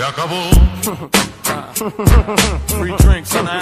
Se acabó. Free drinks in the.